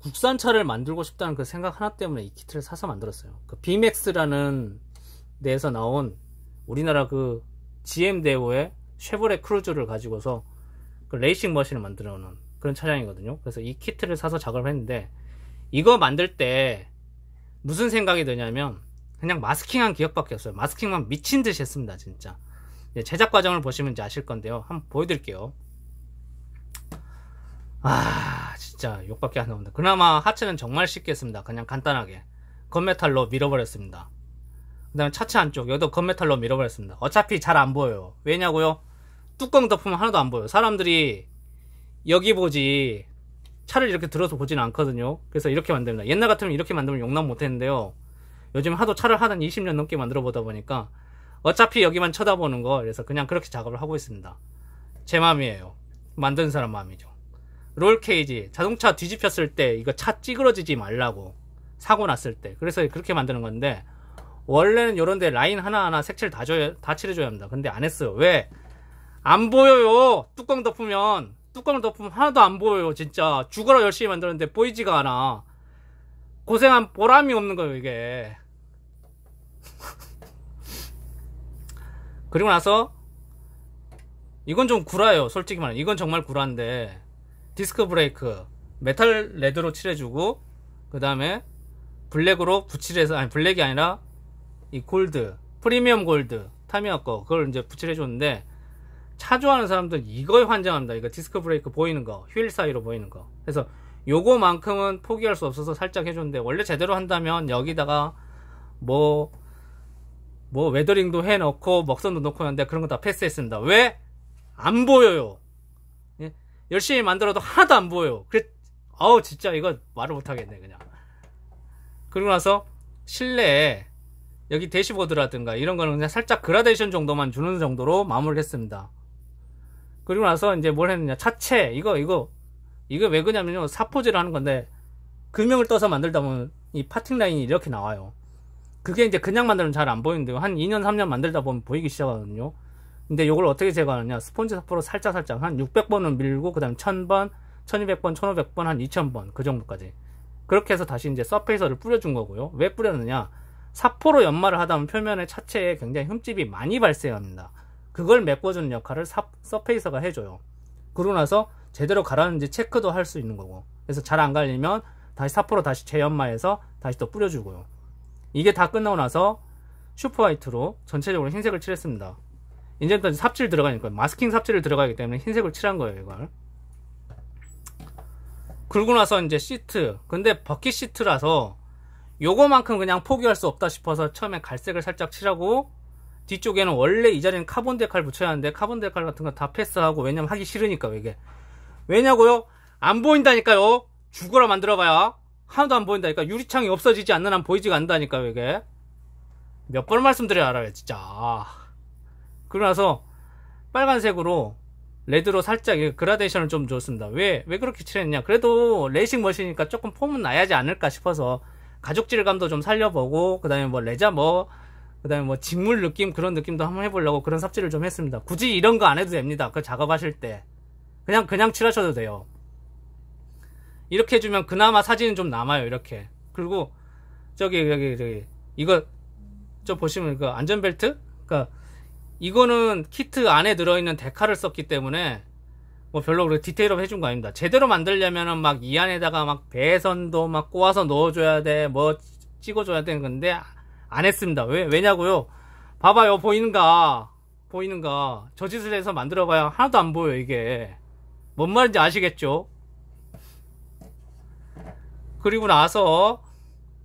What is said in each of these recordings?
국산차를 만들고 싶다는 그 생각 하나 때문에 이 키트를 사서 만들었어요. 그 비맥스라는 데에서 나온 우리나라 그 GM 대우의 쉐보레 크루즈를 가지고서 그 레이싱 머신을 만들어 놓은 그런 차량이거든요. 그래서 이 키트를 사서 작업을 했는데 이거 만들 때 무슨 생각이 드냐면 그냥 마스킹한 기억밖에 없어요. 마스킹만 미친 듯이 했습니다, 진짜. 제작 과정을 보시면 이제 아실 건데요. 한번 보여드릴게요. 아, 진짜 욕밖에 안 나온다. 그나마 하체는 정말 쉽게 했습니다. 그냥 간단하게. 건메탈로 밀어버렸습니다. 그 다음에 차체 안쪽, 여기도 건메탈로 밀어버렸습니다. 어차피 잘 안 보여요. 왜냐고요? 뚜껑 덮으면 하나도 안 보여요. 사람들이 여기 보지, 차를 이렇게 들어서 보지는 않거든요. 그래서 이렇게 만듭니다. 옛날 같으면 이렇게 만들면 용납 못 했는데요. 요즘 하도 차를 하던 20년 넘게 만들어 보다 보니까 어차피 여기만 쳐다보는 거 그래서 그냥 그렇게 작업을 하고 있습니다. 제 마음이에요. 만드는 사람 마음이죠. 롤 케이지 자동차 뒤집혔을 때 이거 차 찌그러지지 말라고 사고 났을 때 그래서 그렇게 만드는 건데 원래는 요런데 라인 하나하나 색칠 다 줘야 다 칠해줘야 합니다. 근데 안 했어요. 왜? 안 보여요. 뚜껑 덮으면 뚜껑을 덮으면 하나도 안 보여요. 진짜 죽어라 열심히 만들었는데 보이지가 않아. 고생한 보람이 없는 거예요 이게. 그리고 나서 이건 좀 구라예요. 솔직히 말해. 이건 정말 구라인데 디스크 브레이크 metal red로 칠해주고 그 다음에 블랙으로 붓칠해서 아니 블랙이 아니라 이 골드 프리미엄 골드 타미야 거 그걸 이제 붓칠해줬는데 차 좋아하는 사람들 이거에 환장합니다. 이거 디스크 브레이크 보이는 거 휠 사이로 보이는 거 그래서 요거만큼은 포기할 수 없어서 살짝 해줬는데 원래 제대로 한다면 여기다가 뭐뭐 뭐 weathering도 해놓고 먹선도 넣고 하는데 그런 거 다 패스했습니다. 왜? 안 보여요. 예? 열심히 만들어도 하나도 안 보여요. 그래, 아우 진짜 이거 말을 못 하겠네 그냥. 그리고 나서 실내에 여기 대시보드라든가 이런 거는 그냥 살짝 그라데이션 정도만 주는 정도로 마무리를 했습니다. 그리고 나서 이제 뭘 했느냐 차체 이거 이거 이거 왜 그러냐면요 사포질을 하는 건데 금형을 떠서 만들다 보면 이 parting line이 이렇게 나와요. 그게 이제 그냥 만들면 잘 안 보이는데요. 한 2년 3년 만들다 보면 보이기 시작하거든요. 근데 이걸 어떻게 제거하느냐 스폰지 사포로 살짝 살짝 한 600번은 밀고 그 다음에 1000번 1200번 1500번 한 2000번 그 정도까지 그렇게 해서 다시 이제 서페이서를 뿌려준 거고요. 왜 뿌렸느냐 사포로 연마를 하다 보면 표면에 차체에 굉장히 흠집이 많이 발생합니다. 그걸 메꿔주는 역할을 사, 서페이서가 해줘요. 그러고 나서 제대로 가라는지 체크도 할 수 있는 거고. 그래서 잘 안 갈리면 다시 사포로 다시 재연마해서 다시 또 뿌려주고요. 이게 다 끝나고 나서 super white로 전체적으로 흰색을 칠했습니다. 이제부터 삽질 들어가니까 마스킹 삽질을 들어가기 때문에 흰색을 칠한 거예요, 이걸. 그러고 나서 이제 시트. 근데 bucket seat라서 요거만큼 그냥 포기할 수 없다 싶어서 처음에 갈색을 살짝 칠하고 뒤쪽에는 원래 이 자리는 carbon decal 붙여야 하는데 carbon decal 같은 거 다 패스하고 왜냐면 하기 싫으니까 이게 왜냐고요? 안 보인다니까요. 죽어라 만들어봐야. 하나도 안 보인다니까. 유리창이 없어지지 않는 한 보이지가 않는다니까 이게 몇 번 말씀드려야 알아요 진짜 그러고 나서 빨간색으로 레드로 살짝 그라데이션을 좀 줬습니다. 왜, 왜 그렇게 칠했냐? 그래도 레이싱 머신이니까 조금 폼은 나야지 않을까 싶어서 가죽 질감도 좀 살려보고 그 다음에 뭐 레자 뭐 그 다음에 뭐 직물 느낌 그런 느낌도 한번 해보려고 그런 삽질을 좀 했습니다. 굳이 이런 거 안 해도 됩니다. 그 작업하실 때. 그냥 그냥 칠하셔도 돼요. 이렇게 해주면 그나마 사진은 좀 남아요 이렇게. 그리고 저기 여기 저기 이거 저 보시면 그 안전벨트? 그니까 이거는 키트 안에 들어있는 데카를 썼기 때문에 뭐 별로 그렇게 디테일업 해준 거 아닙니다. 제대로 만들려면은 막 이 안에다가 막 배선도 막 꼬아서 넣어줘야 돼, 뭐 찍어줘야 되는 건데 안 했습니다. 왜 왜냐고요? 봐봐요 보이는가 보이는가 저 짓을 해서 만들어봐야 하나도 안 보여 이게 뭔 말인지 아시겠죠? 그리고 나서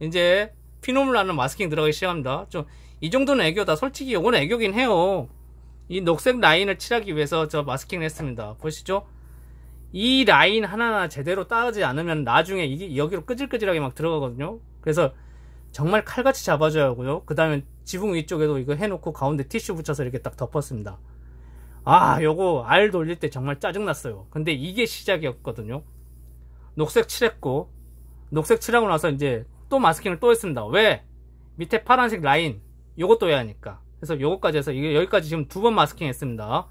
이제 피노물 나는 마스킹 들어가기 시작합니다. 좀 이 정도는 애교다. 솔직히 이거는 애교긴 해요. 이 녹색 라인을 칠하기 위해서 저 마스킹을 했습니다. 보시죠? 이 라인 하나하나 제대로 따르지 않으면 나중에 이게 여기로 끄질끄질하게 막 들어가거든요. 그래서 정말 칼같이 잡아줘야 하고요. 그 다음에 지붕 위쪽에도 이거 해놓고 가운데 티슈 붙여서 이렇게 딱 덮었습니다. 아, 요거 알 돌릴 때 정말 짜증났어요. 근데 이게 시작이었거든요. 녹색 칠했고, 녹색 칠하고 나서 이제 또 마스킹을 또 했습니다. 왜? 밑에 파란색 라인, 요것도 해야 하니까. 그래서 요거까지 해서 이게 여기까지 지금 두 번 마스킹 했습니다.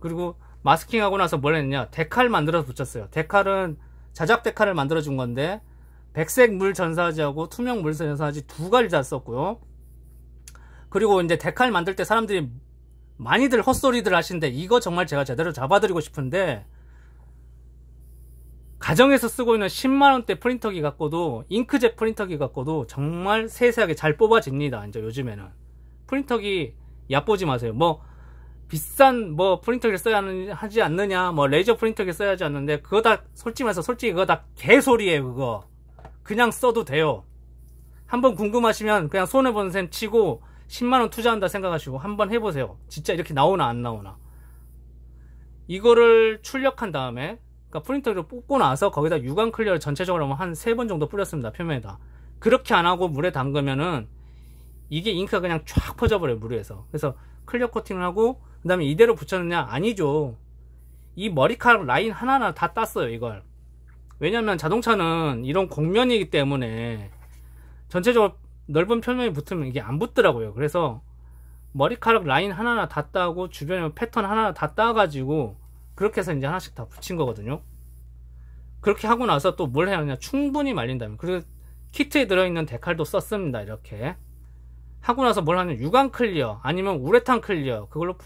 그리고 마스킹하고 나서 뭘 했냐 데칼 만들어서 붙였어요. 데칼은 자작 데카를 만들어 준 건데 백색 물 전사지하고 투명 물 전사지 두 가지 다 썼고요. 그리고 이제 데칼 만들 때 사람들이 많이들 헛소리들 하시는데 이거 정말 제가 제대로 잡아드리고 싶은데 가정에서 쓰고 있는 10만원대 프린터기 갖고도 잉크젯 프린터기 갖고도 정말 세세하게 잘 뽑아집니다. 이제 요즘에는. 프린터기 얕보지 마세요. 뭐 비싼 뭐 프린터기를 써야 하지 않느냐. 뭐 레이저 프린터기 써야 하지 않는데 그거 다 솔직히 말해서 솔직히 그거 다 개소리예요 그거. 그냥 써도 돼요. 한번 궁금하시면 그냥 손해보는 셈 치고 10만원 투자한다 생각하시고 한번 해보세요. 진짜 이렇게 나오나 안 나오나. 이거를 출력한 다음에 그러니까 프린터를 뽑고 나서 거기다 유광 clear를 전체적으로 한 세 번 정도 뿌렸습니다 표면에다. 그렇게 안 하고 물에 담그면은 이게 잉크가 그냥 쫙 퍼져버려요 물에서. 그래서 clear 코팅을 하고 그 다음에 이대로 붙였느냐? 아니죠. 이 머리카락 라인 하나하나 다 땄어요 이걸. 왜냐면 자동차는 이런 곡면이기 때문에 전체적으로 넓은 표면이 붙으면 이게 안 붙더라고요. 그래서 머리카락 라인 하나하나 다 따고 주변에 패턴 하나 다 따가지고 그렇게 해서 이제 하나씩 다 붙인 거거든요. 그렇게 하고 나서 또 뭘 해야 하냐. 충분히 말린 다음. 그리고 키트에 들어있는 데칼도 썼습니다. 이렇게. 하고 나서 뭘 하냐. 유광 clear 아니면 우레탄 clear 그걸로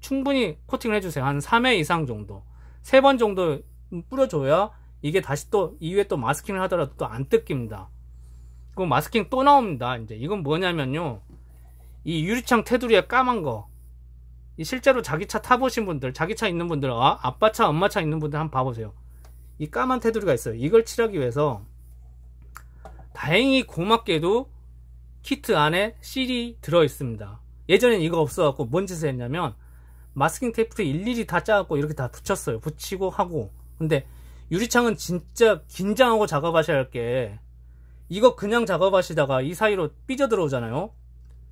충분히 코팅을 해주세요. 한 3회 이상 정도. 3번 정도 뿌려줘야 이게 다시 또 이후에 또 마스킹을 하더라도 또 안 뜯깁니다. 그럼 마스킹 또 나옵니다. 이제 이건 뭐냐면요. 이 유리창 테두리에 까만 거 실제로 자기 차 타보신 분들, 자기 차 있는 분들, 아, 아빠 차, 엄마 차 있는 분들 한번 봐보세요. 이 까만 테두리가 있어요. 이걸 칠하기 위해서 다행히 고맙게도 키트 안에 실이 들어있습니다. 예전엔 이거 없어갖고 뭔 짓을 했냐면 마스킹 테이프를 일일이 다 짜갖고 이렇게 다 붙였어요. 붙이고 하고. 근데 유리창은 진짜 긴장하고 작업하셔야 할 게 이거 그냥 작업하시다가 이 사이로 삐져 들어오잖아요.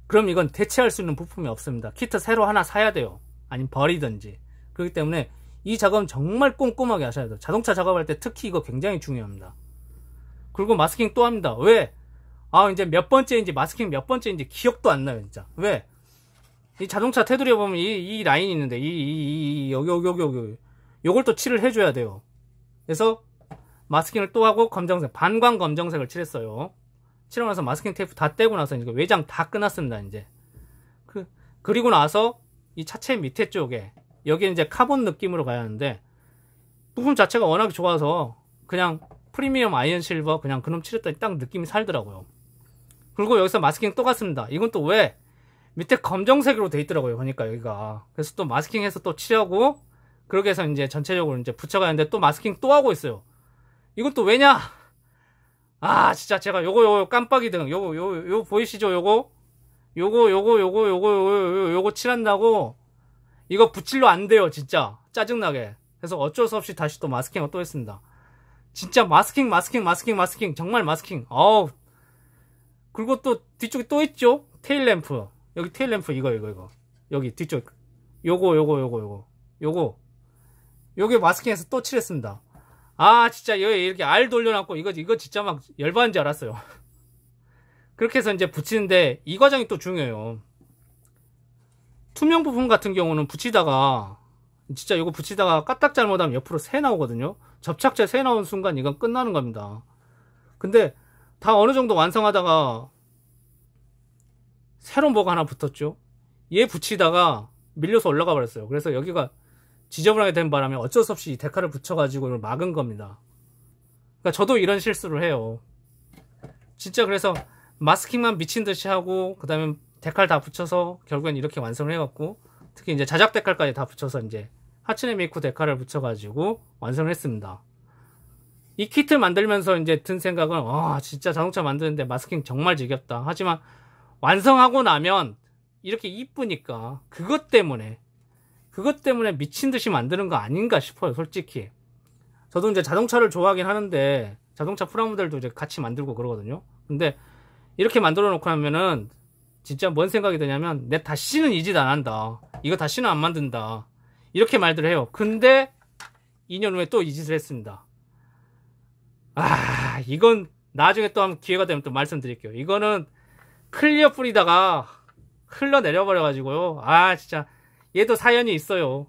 그럼 이건 대체할 수 있는 부품이 없습니다. 키트 새로 하나 사야 돼요. 아니면 버리든지. 그렇기 때문에 이 작업은 정말 꼼꼼하게 하셔야 돼요. 자동차 작업할 때 특히 이거 굉장히 중요합니다. 그리고 마스킹 또 합니다. 왜? 아, 이제 몇 번째인지, 마스킹 몇 번째인지 기억도 안 나요, 진짜. 왜? 이 자동차 테두리에 보면 이, 이 라인이 있는데, 이, 이, 이, 여기, 여기, 여기, 여기. 요걸 또 칠을 해줘야 돼요. 그래서 마스킹을 또 하고 검정색, 반광 검정색을 칠했어요. 칠하고 나서 마스킹 테이프 다 떼고 나서 이제 외장 다 끝났습니다 이제. 그 그리고 나서 이 차체 밑에 쪽에 여기 이제 카본 느낌으로 가야 하는데 부품 자체가 워낙 좋아서 그냥 premium iron silver 그냥 그놈 칠했더니 딱 느낌이 살더라고요. 그리고 여기서 마스킹 또 갔습니다. 이건 또 왜? 밑에 검정색으로 돼 있더라고요 그러니까 여기가. 그래서 또 마스킹해서 또 칠하고 그렇게 해서 이제 전체적으로 이제 붙여가는데 또 마스킹 또 하고 있어요. 이건 또 왜냐 아 진짜 제가 요거 요거 깜빡이 등. 요거 요거 요 보이시죠? 요거? 요거 요거 요거 요거 요거 요거 칠한다고? 이거 붙일로 안 돼요 진짜. 짜증나게. 그래서 어쩔 수 없이 다시 또 마스킹을 또 했습니다. 진짜 마스킹 마스킹 마스킹 마스킹. 정말 마스킹. 어우. 그리고 또 뒤쪽에 또 있죠? 테일 램프. 여기 테일 램프 이거 이거 이거. 여기 뒤쪽. 요거 요거 요거 요거. 요거. 요게 마스킹해서 또 칠했습니다 아 진짜 여기 이렇게 알 돌려놨고 이거 이거 진짜 막 열받은 줄 알았어요. 그렇게 해서 이제 붙이는데 이 과정이 또 중요해요. 투명 부분 같은 경우는 붙이다가 진짜 이거 붙이다가 까딱 잘못하면 옆으로 새 나오거든요. 접착제 새 나온 순간 이건 끝나는 겁니다. 근데 다 어느 정도 완성하다가 새로운 뭐가 하나 붙었죠? 얘 붙이다가 밀려서 올라가 버렸어요. 그래서 여기가 지저분하게 된 바람에 어쩔 수 없이 데카를 붙여가지고 이걸 막은 겁니다. 그러니까 저도 이런 실수를 해요. 진짜 그래서 마스킹만 미친 듯이 하고 그 다음에 데칼 다 붙여서 결국엔 이렇게 완성을 해갖고 특히 이제 자작 데칼까지 다 붙여서 이제 하츠네 미쿠 데칼을 붙여가지고 완성을 했습니다. 이 키트 만들면서 이제 든 생각은 와 진짜 자동차 만드는데 마스킹 정말 지겹다. 하지만 완성하고 나면 이렇게 이쁘니까 그것 때문에 그것 때문에 미친 듯이 만드는 거 아닌가 싶어요, 솔직히. 저도 이제 자동차를 좋아하긴 하는데, 자동차 프라모델도 이제 같이 만들고 그러거든요. 근데, 이렇게 만들어 놓고 하면은, 진짜 뭔 생각이 드냐면, 내 다시는 이 짓 안 한다. 이거 다시는 안 만든다. 이렇게 말들 해요. 근데, 2년 후에 또 이 짓을 했습니다. 아, 이건 나중에 또 한번 기회가 되면 또 말씀드릴게요. 이거는 클리어 뿌리다가 흘러내려 버려 가지고요. 아, 진짜. 얘도 사연이 있어요.